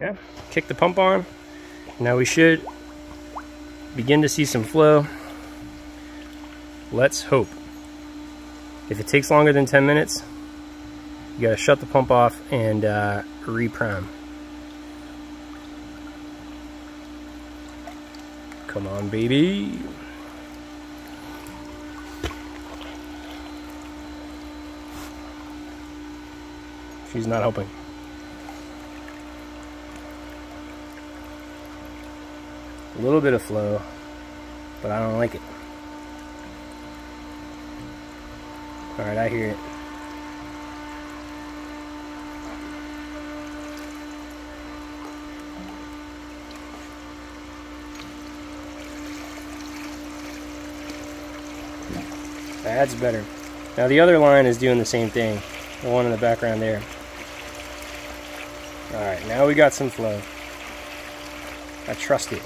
Yeah, kick the pump on. Now we should begin to see some flow. Let's hope. If it takes longer than 10 minutes, you gotta shut the pump off and uh, reprime. Come on, baby. She's not helping. A little bit of flow, but I don't like it. Alright, I hear it. That's better. Now the other line is doing the same thing. The one in the background there. Alright, now we got some flow. I trust it.